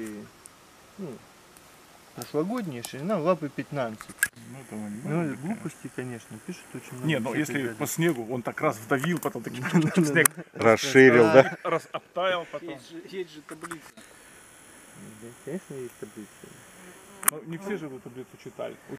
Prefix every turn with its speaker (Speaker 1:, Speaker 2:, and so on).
Speaker 1: Ну, лапы, ну, прошлогодние, ширина лапы 15.
Speaker 2: Ну, это ну,
Speaker 1: Ну, глупости, конечно, пишут очень много.
Speaker 2: Не,
Speaker 1: но
Speaker 2: если по снегу он так раз вдавил, потом таким снег
Speaker 3: Расширил, да?
Speaker 2: раз обтаял, потом.
Speaker 4: Есть же, таблица.
Speaker 1: Да, Конечно, есть таблица.
Speaker 2: Ну, не все же эту таблицу читали.